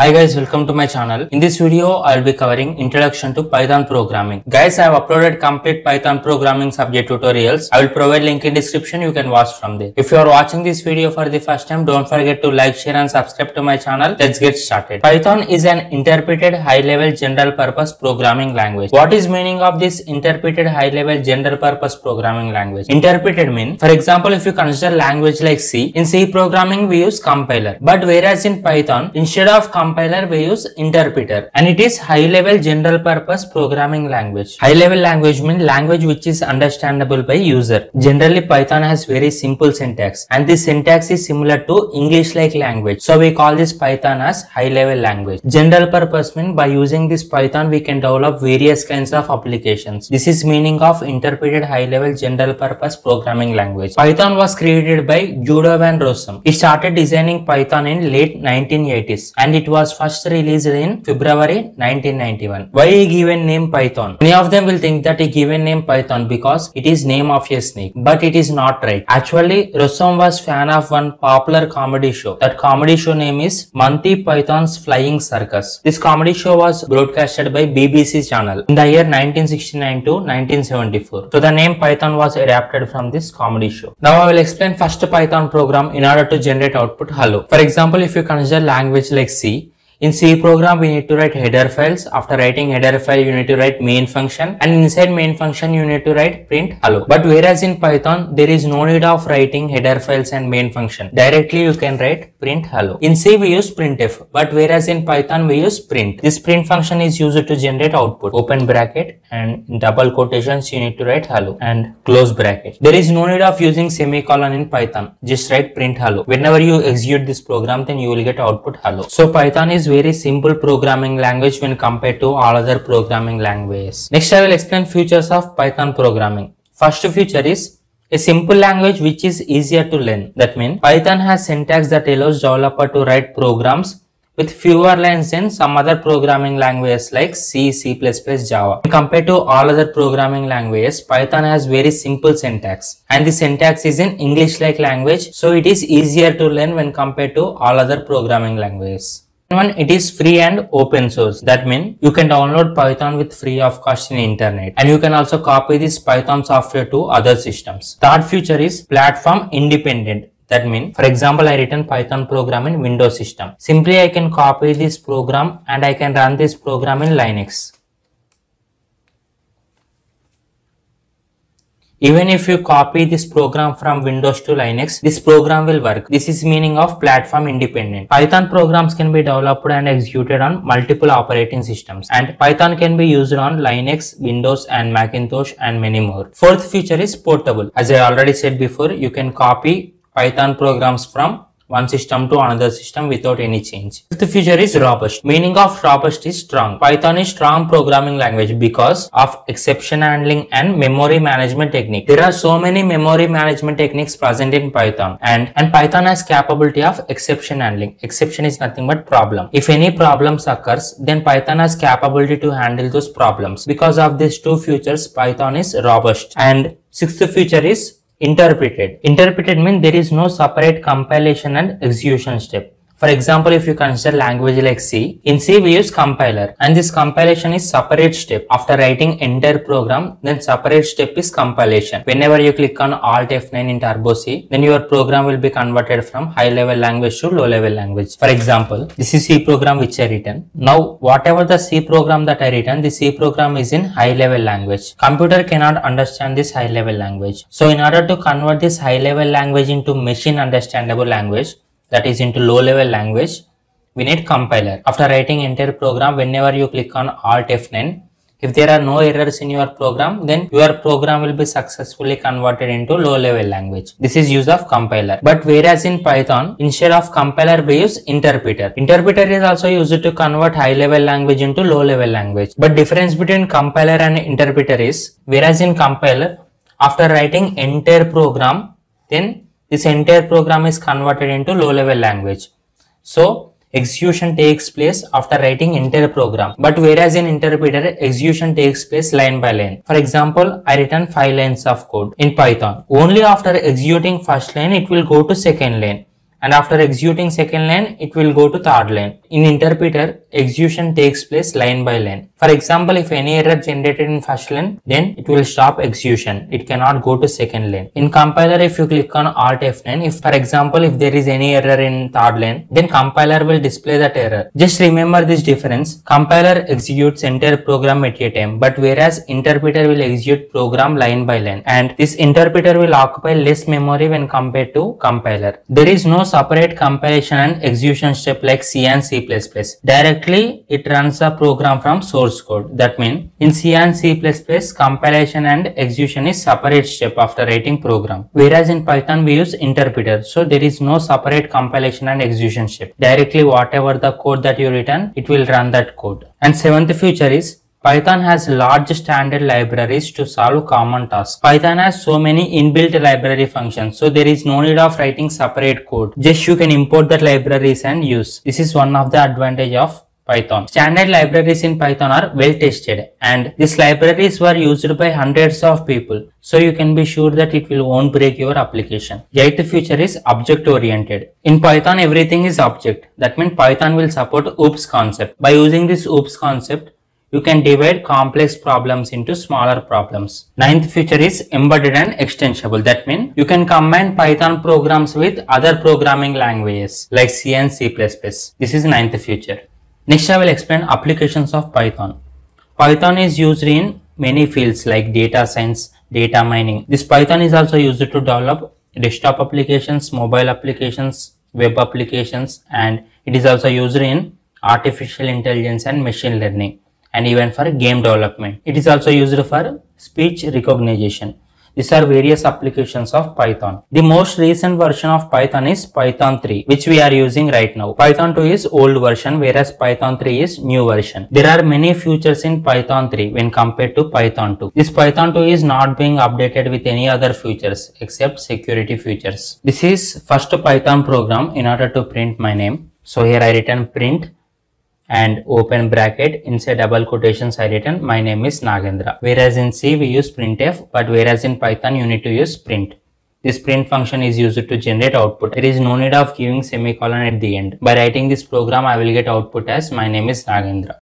Hi guys, welcome to my channel. In this video, I'll be covering introduction to Python programming. Guys, I have uploaded complete Python programming subject tutorials. I will provide link in description. You can watch from there. If you are watching this video for the first time, don't forget to like, share and subscribe to my channel. Let's get started. Python is an interpreted high-level general purpose programming language. What is meaning of this interpreted high-level general purpose programming language? Interpreted mean, for example, if you consider language like C, in C programming we use compiler. But whereas in Python, instead of compiler we use interpreter and it is high level general purpose programming language. High level language means language which is understandable by user. Generally python has very simple syntax and this syntax is similar to english like language. So we call this python as high level language. General purpose means by using this python we can develop various kinds of applications. This is meaning of interpreted high level general purpose programming language. Python was created by Guido van Rossum. He started designing python in late 1980s and it was first released in February 1991. Why he given name Python? Many of them will think that a given name Python because it is name of a snake, but it is not right. Actually, Rossum was fan of one popular comedy show. That comedy show name is Monty Python's Flying Circus. This comedy show was broadcasted by BBC channel in the year 1969 to 1974. So the name Python was adapted from this comedy show. Now I will explain first Python program in order to generate output hello. For example, if you consider language like C, in C program, we need to write header files. After writing header file, you need to write main function and inside main function, you need to write print hello. But whereas in Python, there is no need of writing header files and main function. Directly you can write print hello. In C, we use printf, but whereas in Python, we use print. This print function is used to generate output. Open bracket and double quotations, you need to write hello and close bracket. There is no need of using semicolon in Python. Just write print hello. Whenever you execute this program, then you will get output hello. So Python is very simple programming language when compared to all other programming languages. Next, I will explain features of Python programming. First feature is a simple language which is easier to learn. That means Python has syntax that allows developer to write programs with fewer lines than some other programming languages like C, C++, Java. Compared to all other programming languages, Python has very simple syntax and the syntax is in English-like language so it is easier to learn when compared to all other programming languages. One, it is free and open source. That means you can download Python with free of cost in internet and you can also copy this Python software to other systems. Third feature is platform independent. That means, for example, I written Python program in Windows system. Simply I can copy this program and I can run this program in Linux. Even if you copy this program from Windows to Linux, this program will work. This is meaning of platform independent. Python programs can be developed and executed on multiple operating systems and Python can be used on Linux, Windows and Macintosh and many more. Fourth feature is portable. As I already said before, you can copy Python programs from one system to another system without any change. Fifth feature is robust. Meaning of robust is strong. Python is strong programming language because of exception handling and memory management technique. There are so many memory management techniques present in Python and, and Python has capability of exception handling. Exception is nothing but problem. If any problems occurs, then Python has capability to handle those problems. Because of these two features, Python is robust. And sixth feature is interpreted. Interpreted means there is no separate compilation and execution step. For example, if you consider language like C, in C we use compiler and this compilation is separate step. After writing entire program, then separate step is compilation. Whenever you click on Alt F9 in Turbo C, then your program will be converted from high level language to low level language. For example, this is C program which I written. Now, whatever the C program that I written, the C program is in high level language. Computer cannot understand this high level language. So in order to convert this high level language into machine understandable language, that is into low level language, we need compiler. After writing entire program, whenever you click on Alt F9, if there are no errors in your program, then your program will be successfully converted into low level language. This is use of compiler. But whereas in Python, instead of compiler, we use interpreter. Interpreter is also used to convert high level language into low level language. But difference between compiler and interpreter is, whereas in compiler, after writing entire program, then this entire program is converted into low level language. So execution takes place after writing entire program. But whereas in interpreter, execution takes place line by line. For example, I written 5 lines of code in Python. Only after executing first line, it will go to second line. And after executing second line, it will go to third line. In interpreter, execution takes place line by line. For example, if any error generated in first line, then it will stop execution. It cannot go to second line. In compiler, if you click on Alt F9, if for example, if there is any error in third line, then compiler will display that error. Just remember this difference. Compiler executes entire program at a time, but whereas interpreter will execute program line by line. And this interpreter will occupy less memory when compared to compiler. There is no separate compilation and execution step like C and C++. Directly, it runs a program from source code. That means in C and C++, compilation and execution is separate step after writing program. Whereas in Python, we use interpreter. So there is no separate compilation and execution step. Directly whatever the code that you written, it will run that code. And seventh feature is Python has large standard libraries to solve common tasks. Python has so many inbuilt library functions, so there is no need of writing separate code. Just you can import that libraries and use. This is one of the advantage of Python. Standard libraries in Python are well tested and these libraries were used by hundreds of people. So you can be sure that it will won't break your application. The feature is object oriented. In Python everything is object. That means Python will support OOPS concept. By using this OOPS concept, you can divide complex problems into smaller problems. Ninth feature is embedded and extensible. That means you can combine Python programs with other programming languages like C and C++. This is ninth feature. Next I will explain applications of Python. Python is used in many fields like data science, data mining. This Python is also used to develop desktop applications, mobile applications, web applications and it is also used in artificial intelligence and machine learning and even for game development. It is also used for speech recognition. These are various applications of Python. The most recent version of Python is Python 3 which we are using right now. Python 2 is old version whereas Python 3 is new version. There are many features in Python 3 when compared to Python 2. This Python 2 is not being updated with any other features except security features. This is first Python program in order to print my name. So here I written print and open bracket inside double quotations I written my name is Nagendra. Whereas in C we use printf but whereas in Python you need to use print. This print function is used to generate output. There is no need of giving semicolon at the end. By writing this program I will get output as my name is Nagendra.